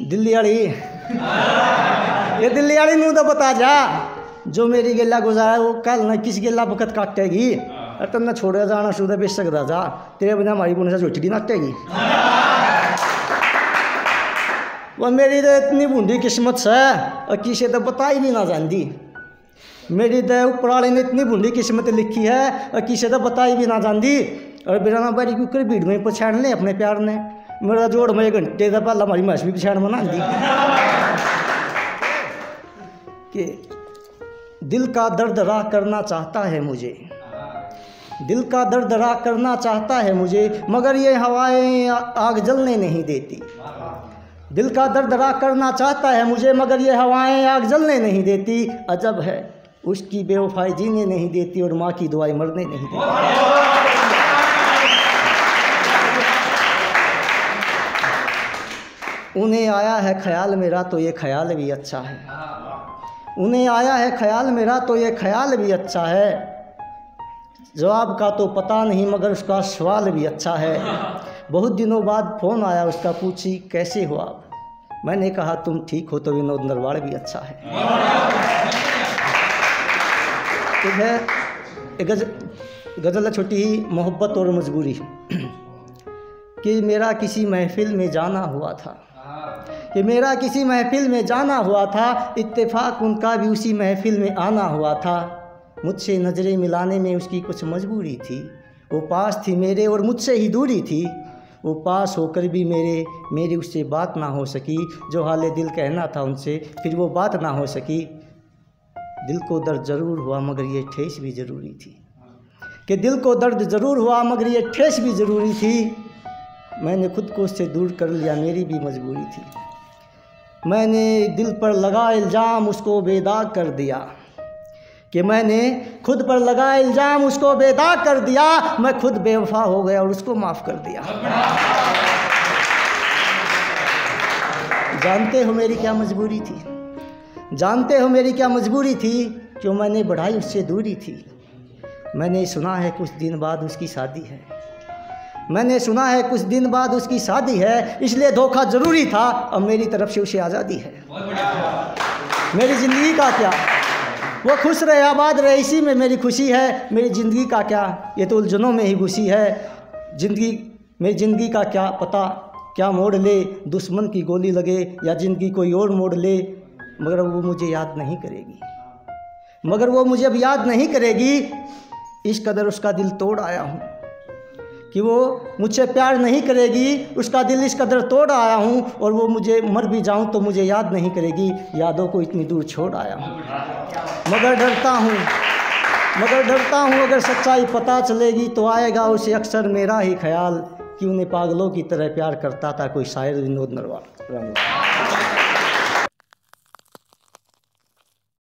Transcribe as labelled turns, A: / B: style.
A: दिल्ली वाली। ये दिल्ली वाली नू तो बता जा जो मेरी गेला गुजारा वो कल ना किस गेला वक्त काटेगी। और तन्ने छोड़े जाना शुद्ध सकता जा। तेरे बिना हमारी पुण्य से झुटड़ी नाटेगी। वो मेरी तो इतनी बूंदी किस्मत से और किसे तो बता ही भी ना जानती मेरी तो ऊपर वाले ने इतनी बूंदी किस्मत लिखी है और किसे तो बता ही भी ना जानती और बिना ना बारी क्योंकि भीड़ में पछाड़ ले अपने प्यार ने। मेरा जोड़ में घंटे का पहला हमारी मैस भी पछाड़ बना कि दिल का दर्द राह करना चाहता है मुझे। दिल का दर्द राह करना चाहता है मुझे, मगर ये हवाएँ आग जलने नहीं देती। दिल का दर्द राह करना चाहता है मुझे, मगर ये हवाएँ आग जलने नहीं देती। अजब है, उसकी बेवफाई जीने नहीं देती और माँ की दुआएँ मरने नहीं देती। उन्हें आया है ख्याल मेरा तो ये ख्याल भी अच्छा है। उन्हें आया है ख्याल मेरा तो ये ख्याल भी अच्छा है। जवाब का तो पता नहीं, मगर उसका सवाल भी अच्छा है। बहुत दिनों बाद फ़ोन आया, उसका पूछी, कैसे हो आप? मैंने कहा, तुम ठीक हो तो विनोद नरवाड़ भी अच्छा है। तो है गज, गज़ल छोटी ही मोहब्बत और मजबूरी। कि मेरा किसी महफिल में जाना हुआ था। कि मेरा किसी महफिल में जाना हुआ था, इत्तेफाक उनका भी उसी महफिल में आना हुआ था। मुझसे नज़रें मिलाने में उसकी कुछ मजबूरी थी। वो पास थी मेरे और मुझसे ही दूरी थी। वो पास होकर भी मेरे, मेरी उससे बात ना हो सकी, जो हाल दिल कहना था उनसे, फिर वो बात ना हो सकी। दिल को दर्द ज़रूर हुआ, मगर ये ठेस भी ज़रूरी थी। कि दिल को दर्द ज़रूर हुआ, मगर ये ठेस भी ज़रूरी थी। मैंने खुद को उससे दूर कर लिया, मेरी भी मजबूरी थी। मैंने दिल पर लगा इल्ज़ाम उसको बेदाग कर दिया। कि मैंने खुद पर लगा इल्ज़ाम उसको बेदाग कर दिया, मैं खुद बेवफा हो गया और उसको माफ़ कर दिया। जानते हो मेरी क्या मजबूरी थी? जानते हो मेरी क्या मजबूरी थी? जो मैंने बढ़ाई उससे दूरी थी। मैंने सुना है कुछ दिन बाद उसकी शादी है। मैंने सुना है कुछ दिन बाद उसकी शादी है इसलिए धोखा ज़रूरी था। अब मेरी तरफ़ से उसे आज़ादी है। मेरी ज़िंदगी का क्या? वो खुश रहे आबाद रहे इसी में मेरी खुशी है। मेरी ज़िंदगी का क्या? ये तो उलझनों में ही घुसी है। ज़िंदगी मेरी ज़िंदगी का क्या पता? क्या मोड़ ले? दुश्मन की गोली लगे या ज़िंदगी कोई और मोड़ ले? मगर वो मुझे याद नहीं करेगी। मगर वो मुझे अब याद नहीं करेगी। इस कदर उसका दिल तोड़ आया हूँ। कि वो मुझसे प्यार नहीं करेगी, उसका दिल इस कदर तोड़ आया हूँ और वो मुझे मर भी जाऊँ तो मुझे याद नहीं करेगी। यादों को इतनी दूर छोड़ आया हूँ। मगर डरता हूँ, मगर डरता हूँ, अगर सच्चाई पता चलेगी तो आएगा उसे अक्सर मेरा ही ख्याल कि उन्हें पागलों की तरह प्यार करता था कोई शायर विनोद नरवाल।